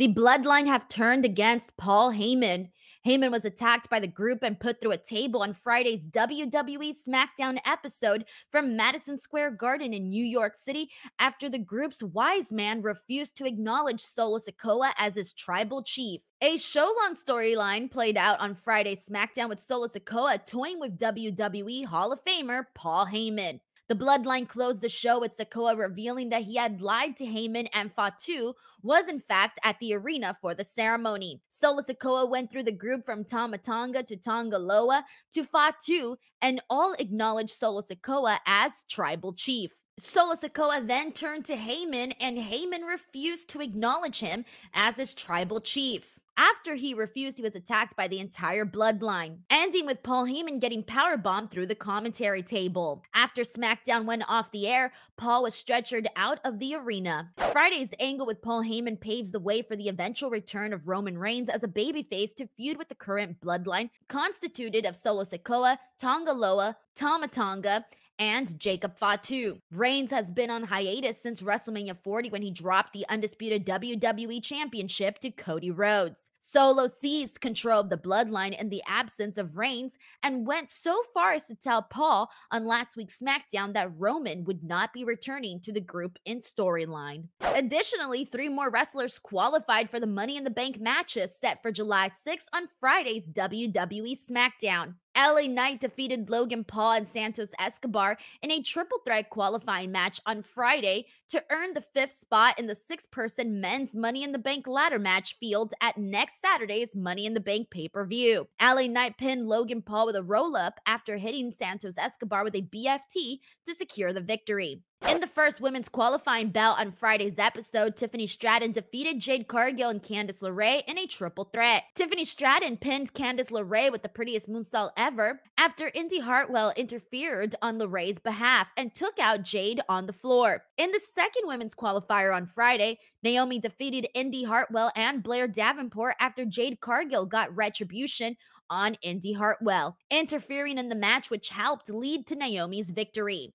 The Bloodline have turned against Paul Heyman. Heyman was attacked by the group and put through a table on Friday's WWE SmackDown episode from Madison Square Garden in New York City after the group's wise man refused to acknowledge Solo Sikoa as his tribal chief. A show long storyline played out on Friday's SmackDown with Solo Sikoa toying with WWE Hall of Famer Paul Heyman. The bloodline closed the show with Sikoa revealing that he had lied to Heyman and Fatu was in fact at the arena for the ceremony. Solo Sikoa went through the group from Tama Tonga to Tonga Loa to Fatu and all acknowledged Solo Sikoa as tribal chief. Solo Sikoa then turned to Heyman and Heyman refused to acknowledge him as his tribal chief. After he refused, he was attacked by the entire bloodline, ending with Paul Heyman getting powerbombed through the commentary table. After SmackDown went off the air, Paul was stretchered out of the arena. Friday's angle with Paul Heyman paves the way for the eventual return of Roman Reigns as a babyface to feud with the current bloodline, constituted of Solo Sikoa, Tonga Loa, Tama Tonga, and Jacob Fatu. Reigns has been on hiatus since WrestleMania 40 when he dropped the undisputed WWE Championship to Cody Rhodes. Solo seized control of the bloodline in the absence of Reigns and went so far as to tell Paul on last week's SmackDown that Roman would not be returning to the group in storyline. Additionally, three more wrestlers qualified for the Money in the Bank matches set for July 6 on Friday's WWE SmackDown. LA Knight defeated Logan Paul and Santos Escobar in a triple threat qualifying match on Friday to earn the fifth spot in the six person men's Money in the Bank ladder match field at next Saturday's Money in the Bank pay per view. LA Knight pinned Logan Paul with a roll up after hitting Santos Escobar with a BFT to secure the victory. In the first women's qualifying bout on Friday's episode, Tiffany Stratton defeated Jade Cargill and Candice LeRae in a triple threat. Tiffany Stratton pinned Candice LeRae with the prettiest moonsault ever after Indi Hartwell interfered on LeRae's behalf and took out Jade on the floor. In the second women's qualifier on Friday, Naomi defeated Indi Hartwell and Blair Davenport after Jade Cargill got retribution on Indi Hartwell, interfering in the match, which helped lead to Naomi's victory.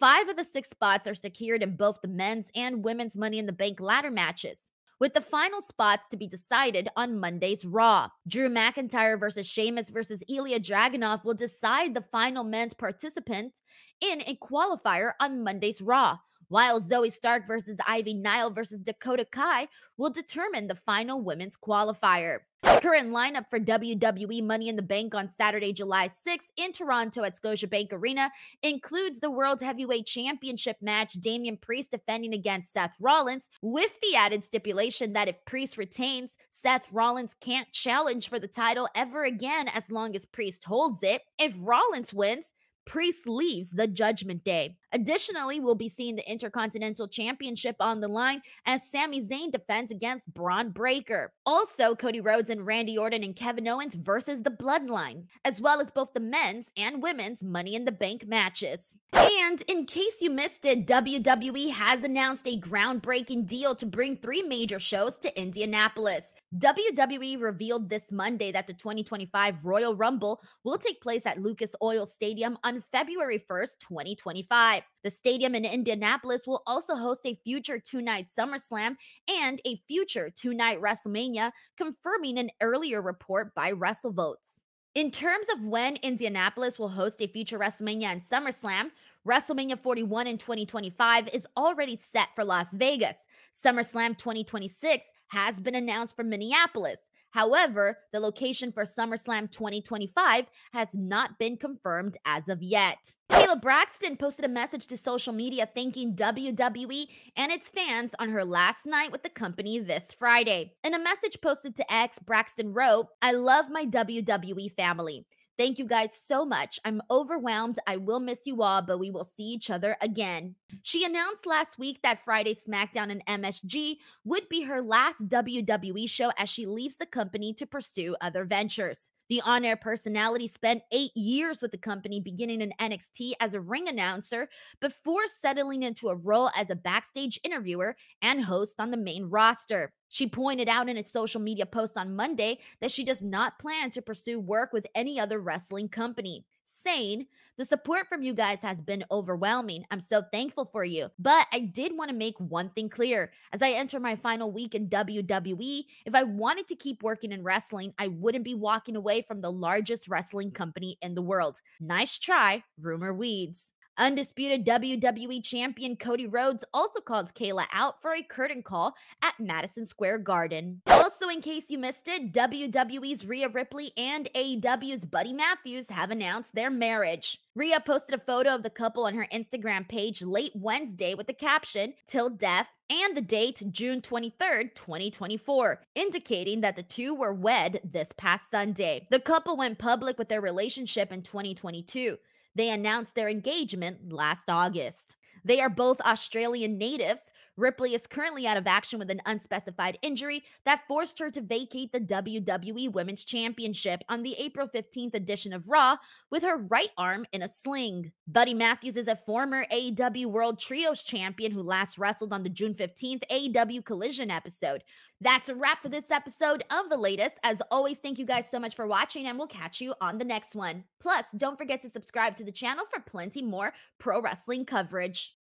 Five of the six spots are secured in both the men's and women's Money in the Bank ladder matches with the final spots to be decided on Monday's Raw. Drew McIntyre versus Sheamus versus Ilya Dragunov will decide the final men's participant in a qualifier on Monday's Raw, while Zoey Stark versus Ivy Nile versus Dakota Kai will determine the final women's qualifier. Current lineup for WWE Money in the Bank on Saturday, July 6th in Toronto at Scotiabank Arena includes the World Heavyweight Championship match Damian Priest defending against Seth Rollins, with the added stipulation that if Priest retains, Seth Rollins can't challenge for the title ever again as long as Priest holds it. If Rollins wins, Priest leaves the Judgment Day. Additionally, we'll be seeing the Intercontinental Championship on the line as Sami Zayn defends against Bron Breakker. Also, Cody Rhodes and Randy Orton and Kevin Owens versus the Bloodline, as well as both the men's and women's Money in the Bank matches. And in case you missed it, WWE has announced a groundbreaking deal to bring three major shows to Indianapolis. WWE revealed this Monday that the 2025 Royal Rumble will take place at Lucas Oil Stadium on February 1st, 2025. The stadium in Indianapolis will also host a future two night SummerSlam and a future two night WrestleMania, confirming an earlier report by WrestleVotes. In terms of when Indianapolis will host a future WrestleMania and SummerSlam, WrestleMania 41 in 2025 is already set for Las Vegas. SummerSlam 2026 has been announced for Minneapolis. However, the location for SummerSlam 2025 has not been confirmed as of yet. Kayla Braxton posted a message to social media thanking WWE and its fans on her last night with the company this Friday. In a message posted to X, Braxton wrote, I love my WWE family. Thank you guys so much. I'm overwhelmed. I will miss you all, but we will see each other again. She announced last week that Friday SmackDown and MSG would be her last WWE show as she leaves the company to pursue other ventures. The on air personality spent eight years with the company, beginning in NXT as a ring announcer before settling into a role as a backstage interviewer and host on the main roster. She pointed out in a social media post on Monday that she does not plan to pursue work with any other wrestling company insane. The support from you guys has been overwhelming. I'm so thankful for you. But I did want to make one thing clear. As I enter my final week in WWE, if I wanted to keep working in wrestling, I wouldn't be walking away from the largest wrestling company in the world. Nice try, Rumor Weeds. Undisputed WWE Champion Cody Rhodes also called Kayla out for a curtain call at Madison Square Garden. Also, in case you missed it, WWE's Rhea Ripley and AEW's Buddy Matthews have announced their marriage. Rhea posted a photo of the couple on her Instagram page late Wednesday with the caption, Till Death, and the date June 23rd, 2024, indicating that the two were wed this past Sunday. The couple went public with their relationship in 2022. They announced their engagement last August. They are both Australian natives. Ripley is currently out of action with an unspecified injury that forced her to vacate the WWE Women's Championship on the April 15th edition of Raw with her right arm in a sling. Buddy Matthews is a former AEW World Trios champion who last wrestled on the June 15th AEW Collision episode. That's a wrap for this episode of the latest. As always, thank you guys so much for watching, and we'll catch you on the next one. Plus, don't forget to subscribe to the channel for plenty more pro wrestling coverage.